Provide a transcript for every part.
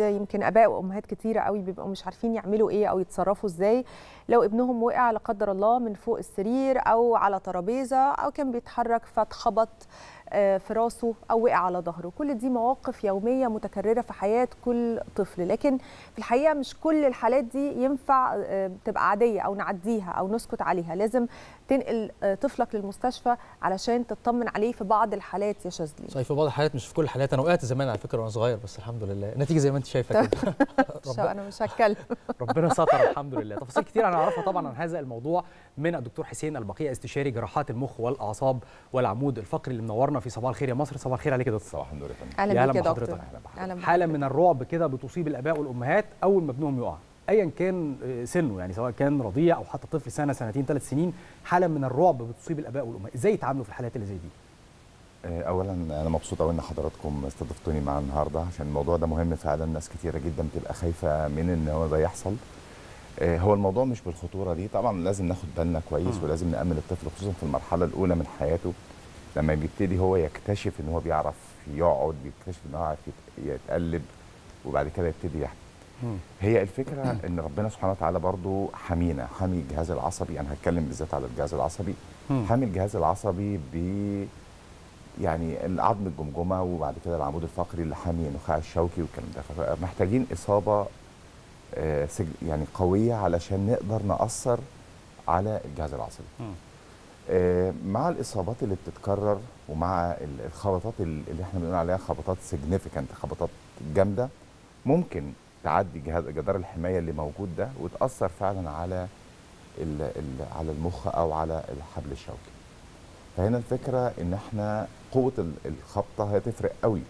يمكن أباء وأمهات كتيرة قوي بيبقوا مش عارفين يعملوا إيه أو يتصرفوا إزاي. لو ابنهم وقع لا قدر الله من فوق السرير أو على ترابيزة أو كان بيتحرك فاتخبط في راسه أو وقع على ظهره. كل دي مواقف يومية متكررة في حياة كل طفل. لكن في الحقيقة مش كل الحالات دي ينفع تبقى عادية أو نعديها أو نسكت عليها. لازم تنقل طفلك للمستشفى علشان تطمن عليه في بعض الحالات يا شاذلي. صحيح في بعض الحالات مش في كل الحالات. أنا وقعت زمان على فكرة وأنا صغير بس الحمد لله. النتيجه زي ما أنت شايفة كده. أنا مش هتكلم. ربنا ستر الحمد لله. تفاصيل كتير أنا أعرفها طبعا عن هذا الموضوع من الدكتور حسين البقيع استشاري جراحات المخ والأعصاب والعمود الفقري اللي منورنا في صباح الخير يا مصر صباح الخير عليك يا دكتور. صباح النور أهلا بيك يا دكتور. حالة من الرعب كده بتصيب الآباء والأمهات اول ما ابنهم يقع ايا كان سنه يعني سواء كان رضيع أو حتى طفل سنة سنتين ثلاث سنين حالة من الرعب بتصيب الآباء والأمهات. إزاي يتعاملوا في الحالات اللي زي دي؟ اولا أنا مبسوط قوي إن حضراتكم استضفتوني معانا النهارده عشان الموضوع ده مهم فعلا ناس كتيرة جدا بتبقى خايفة من إن هو ده يحصل. هو الموضوع مش بالخطورة دي. طبعا لازم ناخد بالنا كويس. ولازم نامن الطفل خصوصا في المرحلة الأولى من حياته. لما بيبتدي هو يكتشف إن هو بيعرف يقعد بيكتشف إن هو يعرف يتقلب وبعد كده يبتدي يحمل هي الفكرة إن ربنا سبحانه وتعالى برضو حمينا حامي الجهاز العصبي. أنا هتكلم بالذات على الجهاز العصبي. حامي الجهاز العصبي ب يعني عظم الجمجمة وبعد كده العمود الفقري اللي حامي النخاع الشوكي والكلام ده. فمحتاجين إصابة يعني قوية علشان نقدر نأثر على الجهاز العصبي. مع الإصابات اللي بتتكرر ومع الخبطات اللي إحنا بنقول عليها خبطات significant خبطات جامدة ممكن تعدي جدار الحماية اللي موجود ده وتأثر فعلا على على المخ أو على الحبل الشوكي. فهنا الفكرة إن إحنا قوة الخبطة هتفرق قوي.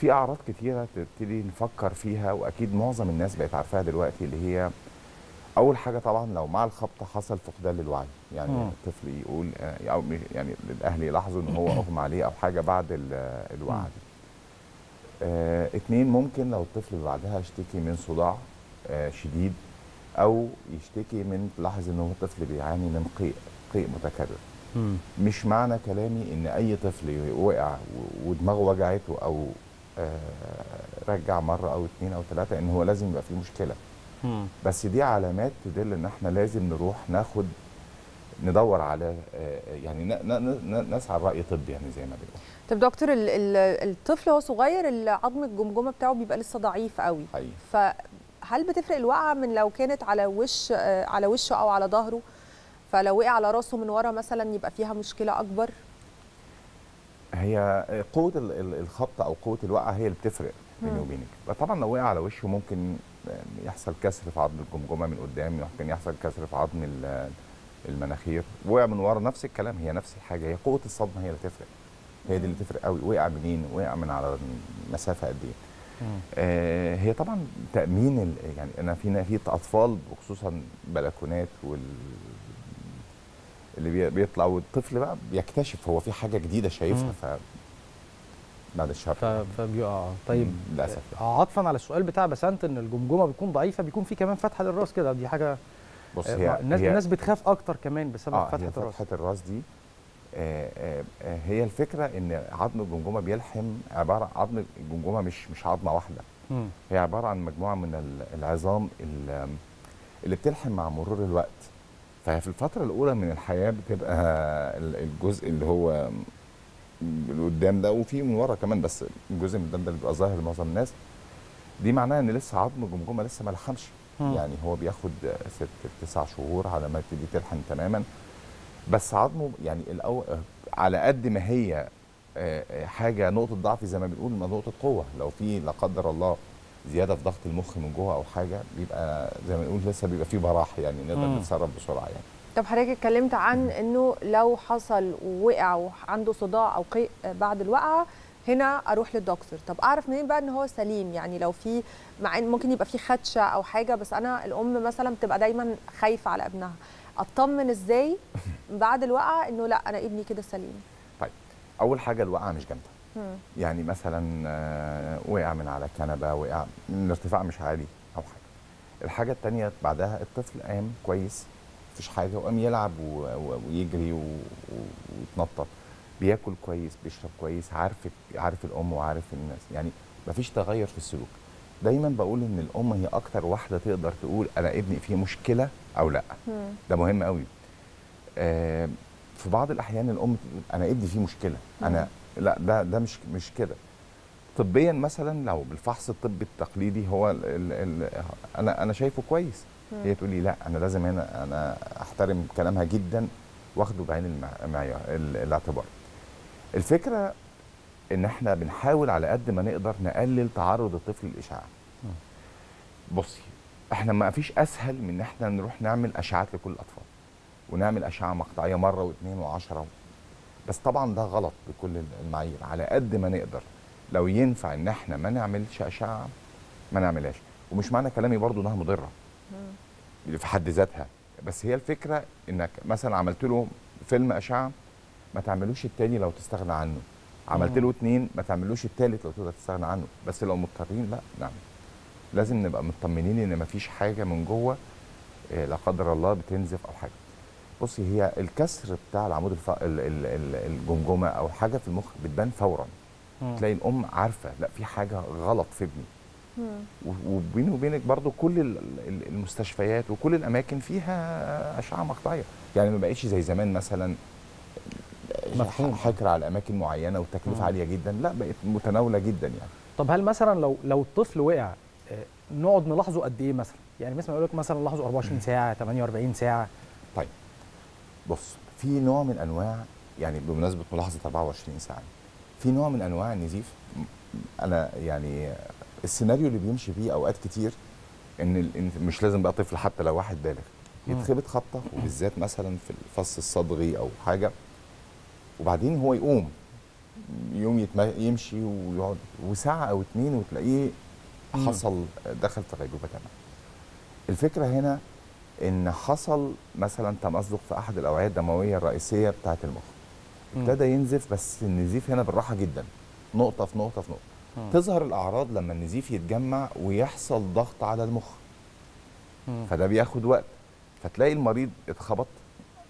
في أعراض كتيرة تبتدي نفكر فيها وأكيد معظم الناس بقت عارفاها دلوقتي اللي هي أول حاجة طبعا لو مع الخبطة حصل فقدان للوعي يعني م. الطفل يقول أو يعني الأهل يلاحظوا إن هو اغمى عليه أو حاجة بعد الوعي دي آه اتنين ممكن لو الطفل بعدها يشتكي من صداع آه شديد أو يشتكي من تلاحظ إن هو الطفل بيعاني من قيء قيء متكرر. مش معنى كلامي إن أي طفل وقع ودماغه وجعته أو آه رجع مرة أو اتنين أو ثلاثة إن هو لازم يبقى فيه مشكلة. بس دي علامات تدل إن إحنا لازم نروح ناخد ندور على يعني نسعى الراي طبي يعني زي ما بنقول طب دكتور الطفل وهو صغير عظم الجمجمة بتاعه بيبقى لسه ضعيف قوي. حقيقي. فهل بتفرق الوقعة من لو كانت على وش على وشه أو على ظهره؟ فلو وقع على راسه من ورا مثلا يبقى فيها مشكلة أكبر؟ هي قوة الخبطة أو قوة الوقعة هي اللي بتفرق بيني وبينك. طبعا لو وقع على وشه ممكن يحصل كسر في عظم الجمجمة من قدام ممكن يحصل كسر في عظم المناخير. وقع من ورا نفس الكلام هي نفس الحاجة هي قوة الصدمة هي اللي تفرق. هي دي اللي تفرق قوي. وقع منين؟ وقع من على مسافة قد إيه؟ آه هي طبعا تأمين يعني أنا في في أطفال وخصوصا بلكونات وال اللي بيطلع والطفل بقى بيكتشف هو في حاجة جديدة شايفها. ف بعد الشر. فبيقع طيب. للأسف. عطفا على السؤال بتاع بسنت إن الجمجمة بتكون ضعيفة بيكون في كمان فتحة للراس كده. دي حاجة بص هي الناس هي الناس بتخاف أكتر كمان بسبب آه فتحة الراس. فتحة الراس دي آه آه هي الفكرة إن عظم الجمجمة بيلحم عبارة عظم الجمجمة مش مش عظمة واحدة. م. هي عبارة عن مجموعة من العظام اللي بتلحم مع مرور الوقت. ففي الفترة الأولى من الحياة بتبقى الجزء اللي هو اللي قدام ده وفي من ورا كمان بس الجزء من قدام ده اللي بيبقى ظاهر لمعظم الناس. دي معناها إن لسه عظم الجمجمة لسه ما لحمش. يعني هو بياخد ست تسع شهور على ما يبتدي تلحم تماما. بس عظمه يعني الأول على قد ما هي حاجة نقطة ضعف زي ما بنقول ما نقطة قوة. لو في لا قدر الله زيادة في ضغط المخ من جوه أو حاجة بيبقى زي ما نقول لسه بيبقى في براح يعني نقدر نتصرف بسرعة يعني. طب حضرتك اتكلمت عن إنه لو حصل ووقع وعنده صداع أو قيء بعد الوقعة هنا أروح للدكتور. طب أعرف منين بقى إن هو سليم؟ يعني لو في مع إن ممكن يبقى في خدشة أو حاجة بس أنا الأم مثلا بتبقى دايما خايفة على ابنها. أطمن إزاي بعد الوقعة إنه لأ أنا ابني كده سليم؟ طيب أول حاجة الوقعة مش جامدة. يعني مثلا وقع من على كنبه وقع من ارتفاع مش عالي أو حاجة. الحاجة الثانية بعدها الطفل قام كويس مفيش حاجة وقام يلعب ويجري ويتنطط. بياكل كويس بيشرب كويس عارف عارف الأم وعارف الناس. يعني مفيش تغير في السلوك. دايما بقول إن الأم هي أكتر واحدة تقدر تقول أنا ابني فيه مشكلة أو لأ. ده مهم قوي آه في بعض الأحيان الأم تقول أنا ابني فيه مشكلة. أنا لأ ده ده مش مش كده. طبيا مثلا لو بالفحص الطبي التقليدي هو ال ال ال أنا أنا شايفه كويس. هي تقول لي لا أنا لازم هنا أنا أحترم كلامها جدا وأخده بعين المع- المعيار ال- الاعتبار. الفكرة إن إحنا بنحاول على قد ما نقدر نقلل تعرض الطفل للإشعاع. بصي إحنا ما فيش أسهل من إن إحنا نروح نعمل أشعاعات لكل الأطفال ونعمل اشعه مقطعية مرة واثنين وعشرة بس طبعا ده غلط بكل المعايير. على قد ما نقدر لو ينفع إن إحنا ما نعملش اشعه ما نعملهاش. ومش معنى كلامي برضو إنها مضرة. في حد ذاتها. بس هي الفكرة إنك مثلا عملت له فيلم أشعة ما تعملوش التاني لو تستغنى عنه. عملت له اتنين ما تعملوش التالت لو تقدر تستغنى عنه. بس لو مضطرين لا نعم. لازم نبقى مطمنين إن مفيش حاجة من جوه آه، لا قدر الله بتنزف أو حاجة. بصي هي الكسر بتاع العمود الف... ال- ال- ال- الجمجمة أو حاجة في المخ بتبان فورا. مم. تلاقي الأم عارفة لا في حاجة غلط في ابني. وبيني وبينك برضو كل ال- ال- المستشفيات وكل الأماكن فيها أشعة مقطعية. يعني ما بقتش زي زمان مثلا مفهوم. حكر على أماكن معينة وتكلفة مم. عالية جدا. لا بقت متناولة جدا يعني. طب هل مثلا لو لو الطفل وقع آه، نقعد نلاحظه قد إيه مثلا؟ يعني مثلا يقول لك مثلا نلاحظه 24 ساعة 48 ساعة. طيب. بص في نوع من أنواع يعني بمناسبة ملاحظة 24 ساعة في نوع من أنواع النزيف أنا يعني السيناريو اللي بيمشي فيه أوقات كتير إن مش لازم بقى طفل حتى لو واحد بالغ. يتخبط خبطة وبالذات مثلا في الفص الصدغي أو حاجة وبعدين هو يقوم يوم. يمشي ويقعد وساعة أو اتنين وتلاقيه. حصل دخل في غيبوبة تمام الفكرة هنا إن حصل مثلا تمزق في أحد الأوعية الدموية الرئيسية بتاعة المخ. ابتدى ينزف بس النزيف هنا بالراحة جدا نقطة في نقطة في نقطة مم. تظهر الأعراض لما النزيف يتجمع ويحصل ضغط على المخ مم. فده بياخد وقت فتلاقي المريض اتخبط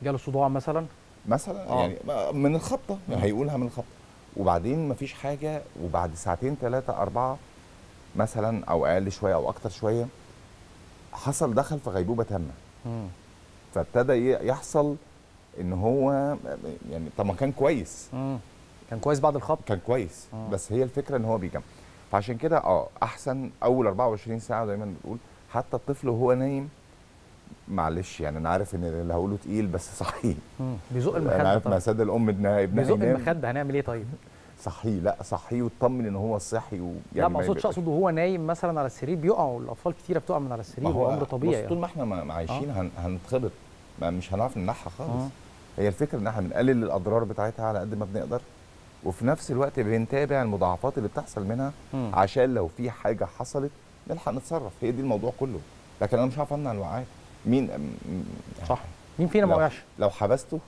جاله صداع مثلا مثلا آه. يعني من الخبطة يعني هيقولها من الخبطة وبعدين مفيش حاجة وبعد ساعتين ثلاثة أربعة مثلا أو أقل شوية أو أكتر شوية حصل دخل في غيبوبة تامة. فابتدى يحصل إن هو يعني طب ما كان كويس مم. كان كويس بعد الخبط كان كويس آه. بس هي الفكرة إن هو بيجمع فعشان كده آه أحسن أول 24 ساعة دايما بنقول حتى الطفل وهو نايم معلش يعني أنا عارف إن اللي هقوله تقيل بس صحيح. بيزق أنا المخدة عارف طيب. مساد الأم ابنها ابنها بيزق المخدة هنعمل إيه طيب صحيه لا صحيه وتطمن إن هو صحي و... لا ما ما أقصدش أقصد وهو نايم مثلا على السرير بيقعوا الأطفال كتيرة بتقع من على السرير هو أمر طبيعي بص طول يعني. ما إحنا عايشين هن... هنتخبط مش هنعرف نمنعها خالص آه. هي الفكرة إن إحنا بنقلل الأضرار بتاعتها على قد ما بنقدر وفي نفس الوقت بنتابع المضاعفات اللي بتحصل منها مم. عشان لو في حاجة حصلت نلحق نتصرف. هي دي الموضوع كله. لكن أنا مش هعرف أمنع الوقعات مين م- صح. مين فينا ما لو- وقعش؟ لو حبسته.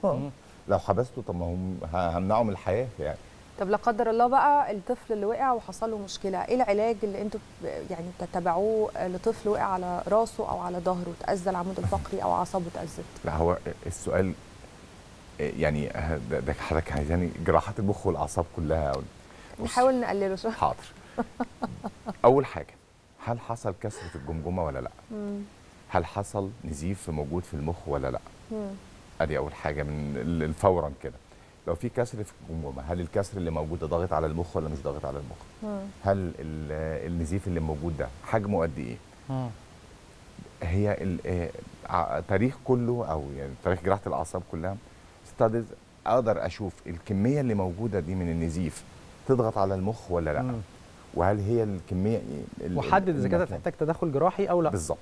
لو حبسته طب ما هم همنعه من الحياة يعني. طب لا قدر الله بقى الطفل اللي وقع وحصل له مشكلة إيه العلاج اللي أنتوا ب- يعني بتتبعوه لطفل وقع على راسه أو على ظهره تاذى العمود الفقري أو أعصابه اتأذت؟ لا هو السؤال يعني ده حضرتك عايزاني جراحات المخ والأعصاب كلها نحاول نقلله شوية حاضر أول حاجة هل حصل كسر في الجمجمة ولا لأ مم. هل حصل نزيف موجود في المخ ولا لأ مم. أدي أول حاجة من الفورا كده لو في كسر في الجمجمة هل الكسر اللي موجود ده ضاغط على المخ ولا مش ضاغط على المخ مم. هل ال- النزيف اللي موجود ده حجمه قد إيه مم. هي آه، تاريخ كله أو يعني تاريخ جراحة الأعصاب كلها ستاديز أقدر أشوف الكمية اللي موجودة دي من النزيف تضغط على المخ ولا لأ؟ مم. وهل هي الكمية ال- وحدد إذا كانت المطلوب. تحتاج تدخل جراحي أو لأ. بالظبط.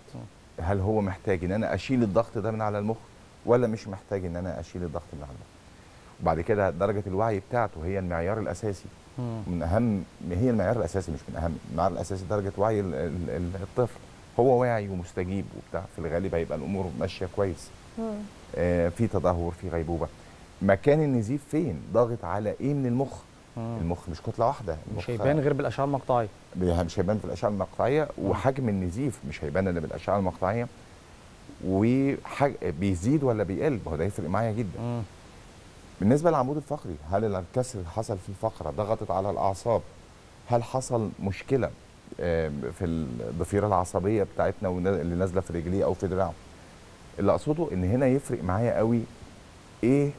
هل هو محتاج إن أنا أشيل الضغط ده من على المخ ولا مش محتاج إن أنا أشيل الضغط من على المخ؟ وبعد كده درجة الوعي بتاعته هي المعيار الأساسي. مم. من أهم هي المعيار الأساسي مش من أهم المعيار الأساسي درجة وعي ال- ال- ال- الطفل. هو واعي ومستجيب وبتاع في الغالب هيبقى الأمور ماشية كويس. آه في تدهور في غيبوبة. مكان النزيف فين؟ ضاغط على إيه من المخ؟ مم. المخ مش كتلة واحدة مش هيبان غير بالأشعة المقطعية. مش هيبان في الأشعة المقطعية وحجم النزيف مش هيبان إلا بالأشعة المقطعية وبيزيد ولا بيقل؟ ما هو ده يفرق معايا جدا. مم. بالنسبة للعمود الفقري هل الكسر اللي حصل في الفقرة ضغطت على الأعصاب؟ هل حصل مشكلة في الضفيرة العصبية بتاعتنا اللي نازلة في رجليه أو في دراعه؟ اللي أقصده إن هنا يفرق معايا قوي إيه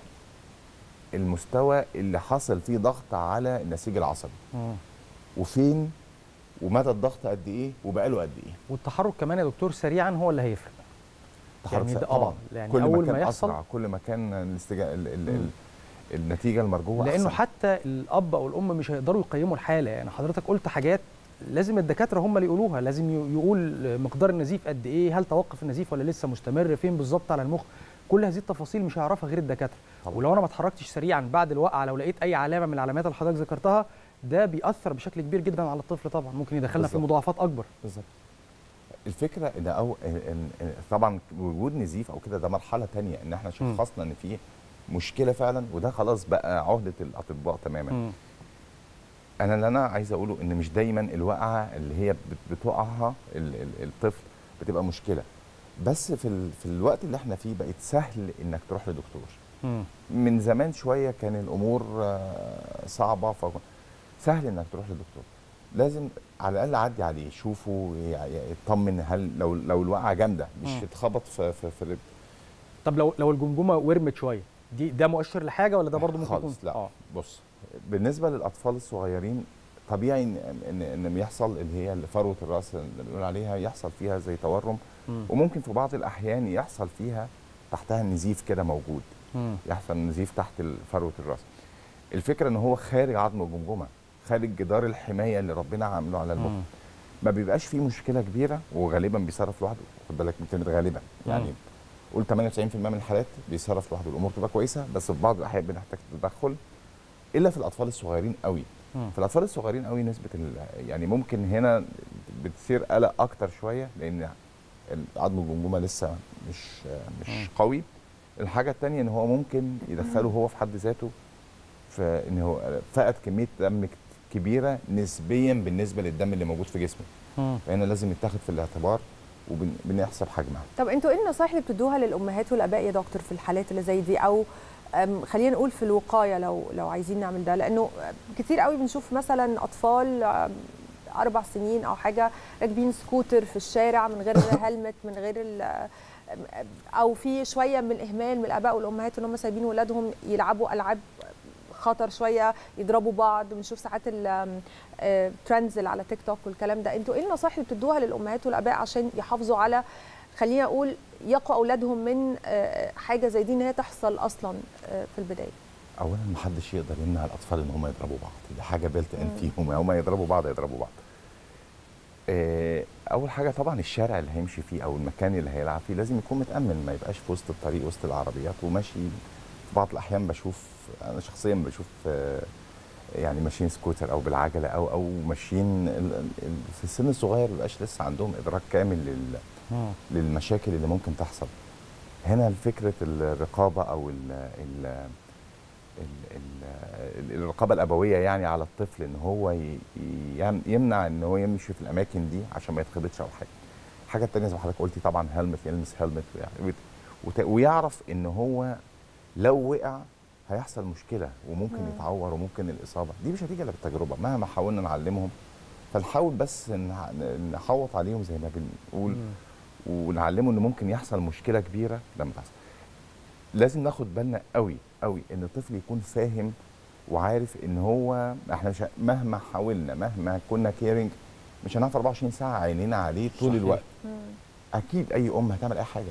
المستوى اللي حصل فيه ضغط على النسيج العصبي. وفين؟ ومدى الضغط قد إيه؟ وبقاله قد إيه؟ والتحرك كمان يا دكتور سريعا هو اللي هيفرق. تحرك يعني آه، طبعا. يعني كل أول ما كان ما يحصل- أسرع كل ما كان الاستجا... ال... ال... النتيجة المرجوة لأنه أحسن. حتى الأب أو الأم مش هيقدروا يقيموا الحالة. يعني حضرتك قلت حاجات لازم الدكاترة هم اللي يقولوها. لازم يقول مقدار النزيف قد إيه هل توقف النزيف ولا لسه مستمر فين بالظبط على المخ. كل هذه التفاصيل مش هيعرفها غير الدكاترة. طبعا. ولو أنا ما اتحركتش سريعا بعد الوقعة لو لقيت أي علامة من العلامات اللي حضرتك ذكرتها ده بيأثر بشكل كبير جدا على الطفل طبعا. ممكن يدخلنا في. مضاعفات أكبر. بالظبط. الفكرة إن أو طبعا وجود نزيف أو كده ده مرحلة تانية. إن إحنا شخصنا إن في مشكلة فعلا وده خلاص بقى عهدة الأطباء تماما. مم. أنا اللي أنا عايز أقوله إن مش دايما الوقعة اللي هي بت- بتقعها ال- ال- الطفل بتبقى مشكلة. بس في ال... في الوقت اللي إحنا فيه بقت سهل انك تروح لدكتور. مم. من زمان شوية كان الأمور آه، صعبة ف سهل انك تروح لدكتور. لازم على الأقل عدي عليه شوفه يطمن هل لو لو الوقعة جامدة مش. اتخبط في في, في الرجل طب لو لو الجمجمة ورمت شوية دي ده مؤشر لحاجة ولا ده برضه ممكن خالص لا. آه. بص بالنسبة للأطفال الصغيرين طبيعي إن إن إن بيحصل اللي هي فروة الرأس اللي بنقول عليها يحصل فيها زي تورم. مم. وممكن في بعض الأحيان يحصل فيها تحتها نزيف كده موجود مم. يحصل نزيف تحت فروة الرأس الفكرة إن هو خارج عظم الجمجمة خارج جدار الحماية اللي ربنا عامله على المخ. ما بيبقاش فيه مشكلة كبيرة وغالبا بيصرف لوحده خد بالك غالبا يعني. قول 98% من الحالات بيصرف لوحده الأمور تبقى كويسة بس في بعض الأحيان بنحتاج تدخل إلا في الأطفال الصغيرين قوي مم. في الأطفال الصغيرين قوي نسبة يعني ممكن هنا بتصير قلق أكتر شوية لأن عظم الجمجمة لسه مش مش. قوي. الحاجة الثانية إن هو ممكن يدخله هو في حد ذاته في إن هو فقد كمية دم كبيرة نسبيا بالنسبة للدم اللي موجود في جسمه. فهنا لازم يتاخد في الاعتبار وبنحسب حجمها. طب أنتوا إيه النصائح اللي بتدوها للأمهات والآباء يا دكتور في الحالات اللي زي دي؟ أو خلينا نقول في الوقاية لو لو عايزين نعمل ده لأنه كتير قوي بنشوف مثلا أطفال أربع سنين أو حاجة راكبين سكوتر في الشارع من غير هلمت من غير أو في شوية من الإهمال من الآباء والأمهات إن هم سايبين ولادهم يلعبوا ألعاب خطر شوية يضربوا بعض بنشوف ساعات ال trends اللي على تيك توك والكلام ده. أنتوا إيه النصائح اللي بتدوها للأمهات والآباء عشان يحافظوا على خلينا أقول يقوا أولادهم من آه، حاجة زي دي إن هي تحصل أصلا آه، في البداية؟ اولا ما حدش يقدر يمنع الأطفال إن هم يضربوا بعض. دي حاجة built in فيهم. هم يضربوا بعض يضربوا بعض. آه، أول حاجة طبعا الشارع اللي هيمشي فيه أو المكان اللي هيلعب فيه لازم يكون متأمن ما يبقاش في وسط الطريق وسط العربيات وماشي في بعض الأحيان بشوف أنا شخصيا بشوف آه، يعني ماشيين سكوتر أو بالعجلة أو أو ماشيين في السن الصغير ما بيبقاش لسه عندهم إدراك كامل لل. للمشاكل اللي ممكن تحصل هنا فكرة الرقابة أو ال ال ال ال الرقابة الأبوية يعني على الطفل إن هو يمنع إن هو يمشي في الأماكن دي عشان ما يتخبطش أو حاجة. الحاجة التانية زي ما حضرتك قلتي طبعا هلمت يلمس هلمت ويعرف إن هو لو وقع هيحصل مشكلة وممكن مم. يتعور وممكن الإصابة دي مش هتيجي إلا بالتجربة مهما حاولنا نعلمهم فنحاول بس نح- نحوط عليهم زي ما بنقول. ونعلمه إن ممكن يحصل مشكلة كبيرة لما تحصل لازم ناخد بالنا قوي قوي إن الطفل يكون فاهم وعارف إن هو إحنا مش مهما حاولنا مهما كنا كيرنج مش هنعرف 24 ساعة عينينا عليه طول صحيح. الوقت. أكيد أي أم هتعمل أي حاجة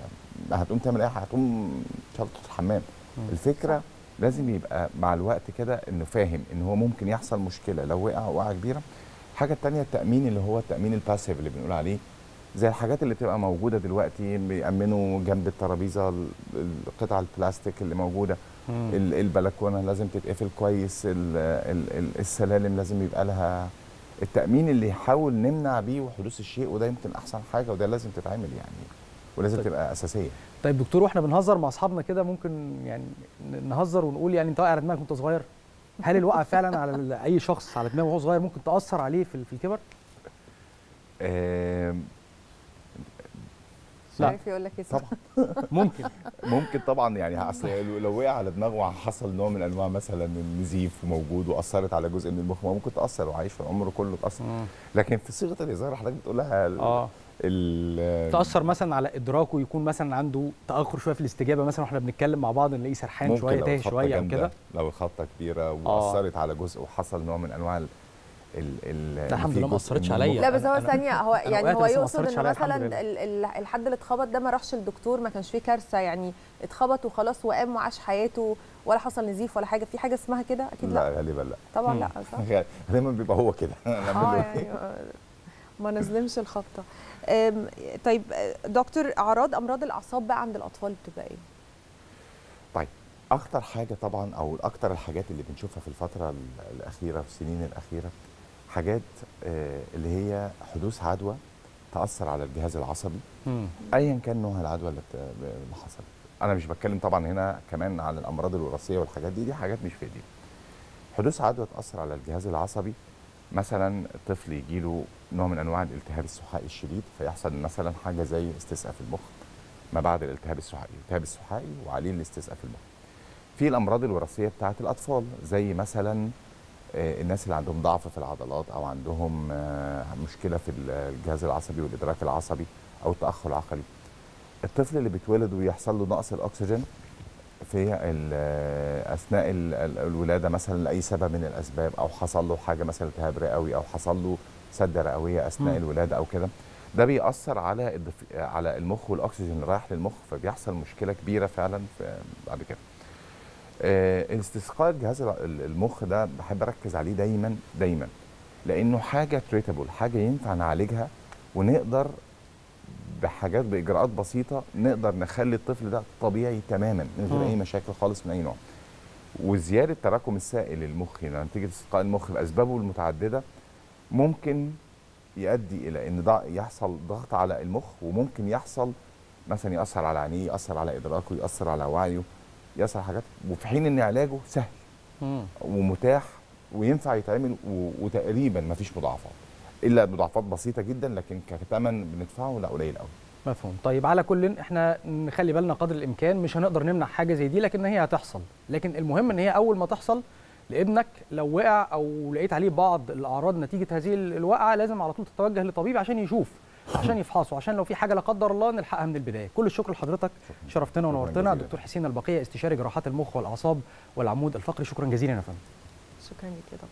هتقوم تعمل أي حاجة هتقوم تدخل الحمام. مم. الفكرة لازم يبقى مع الوقت كده إنه فاهم إن هو ممكن يحصل مشكلة لو وقع وقعه كبيرة. الحاجة الثانية التأمين اللي هو التأمين الباسيف اللي بنقول عليه زي الحاجات اللي بتبقى موجودة دلوقتي بيأمنوا جنب الترابيزة ال- القطع البلاستيك اللي موجودة مم. ال- البلكونة لازم تتقفل كويس ال- ال- ال- السلالم لازم يبقى لها التأمين اللي يحاول نمنع بيه حدوث الشيء وده يمكن أحسن حاجة وده لازم تتعمل يعني ولازم طيب. تبقى أساسية طيب دكتور وإحنا بنهزر مع أصحابنا كده ممكن يعني نهزر ونقول يعني أنت واقع على دماغك وأنت صغير هل الوقعه فعلا على أي شخص على دماغه وهو صغير ممكن تأثر عليه في ال- في الكبر؟ مش لا. عارف يقول لك إيه طبعا. ممكن. ممكن طبعا يعني أصل لو وقع على دماغه حصل نوع من أنواع مثلا النزيف موجود وأثرت على جزء من المخ ممكن تأثر وعايش في عمره كله تأثر. لكن في صيغة الهزار حضرتك بتقول لها ال- آه. تأثر مثلا على إدراكه يكون مثلا عنده تأخر شوية في الاستجابة مثلا وإحنا بنتكلم مع بعض نلاقيه سرحان شوية تايه الخبطة شوية أو كده. لو الخبطه كبيرة وأثرت على جزء وحصل نوع من أنواع ال ال ال الحمد في لله ما من عليا. لا بس هو ثانية هو يعني هو يقصد إن مثلا الحد اللي اتخبط ده ما راحش للدكتور ما كانش فيه كارثة يعني اتخبط وخلاص وقام وعاش حياته ولا حصل نزيف ولا حاجة. في حاجة اسمها كده؟ أكيد لا, لا غالبا لا. طبعا. لا صح. غالبا بيبقى هو كده. آه له يعني ما- نظلمش الخبطة. طيب دكتور أعراض أمراض الأعصاب بقى عند الأطفال بتبقى إيه؟ طيب اخطر حاجة طبعا أو أكتر الحاجات اللي بنشوفها في الفترة ال- الأخيرة في السنين الأخيرة حاجات آه، اللي هي حدوث عدوى تأثر على الجهاز العصبي. ايا كان نوع العدوى اللي حصلت أنا مش بتكلم طبعا هنا كمان على الأمراض الوراثية والحاجات دي دي حاجات مش في ايدينا حدوث عدوى تأثر على الجهاز العصبي. مثلا طفل يجي له نوع من أنواع الالتهاب السحائي الشديد فيحصل مثلا حاجة زي استسقاء في المخ ما بعد الالتهاب السحائي الالتهاب السحائي وعليه الاستسقاء في المخ. في الأمراض الوراثية بتاعة الأطفال زي مثلا الناس اللي عندهم ضعف في العضلات أو عندهم آه، مشكلة في الجهاز العصبي والإدراك العصبي أو تاخر عقلي الطفل اللي بيتولد ويحصل له نقص الأكسجين في ال- أثناء ال- ال- الولادة مثلا لأي سبب من الأسباب أو حصل له حاجة مثلا التهاب رئوي أو حصل له سدة رئوية أثناء مم. الولادة أو كده ده بيأثر على الدف... على المخ والأكسجين اللي رايح للمخ فبيحصل مشكلة كبيرة فعلا في بعد كده آه، استسقاء الجهاز الع- ال- المخ ده بحب أركز عليه دايما دايما. لأنه حاجة تريتابل حاجة ينفع نعالجها ونقدر بحاجات بإجراءات بسيطة نقدر نخلي الطفل ده طبيعي تماما من غير. أي مشاكل خالص من أي نوع. وزيادة تراكم السائل المخي نتيجة استسقاء المخ بأسبابه المتعددة ممكن يؤدي إلى إن ضع- يحصل ضغط على المخ وممكن يحصل مثلا يأثر على عينيه يأثر على إدراكه يأثر على وعيه. على حاجات. وفي حين إن علاجه سهل مم. ومتاح وينفع يتعمل وتقريبا ما فيش مضاعفات. إلا مضاعفات بسيطة جدا لكن كثمن بندفعه لا قليل قوي. مفهوم. طيب على كل إحنا نخلي بالنا قدر الإمكان مش هنقدر نمنع حاجة زي دي لكن هي هتحصل. لكن المهم إن هي أول ما تحصل لابنك لو وقع أو لقيت عليه بعض الأعراض نتيجة هذه ال- الوقعة لازم على طول تتوجه لطبيب عشان يشوف. عشان يفحصه عشان لو في حاجة لا قدر الله نلحقها من البداية. كل الشكر لحضرتك. شرفتنا ونورتنا. دكتور حسين البقية استشاري جراحات المخ والأعصاب والعمود الفقري. شكرا جزيلا يا فندم. شكرا لك يا دكتور.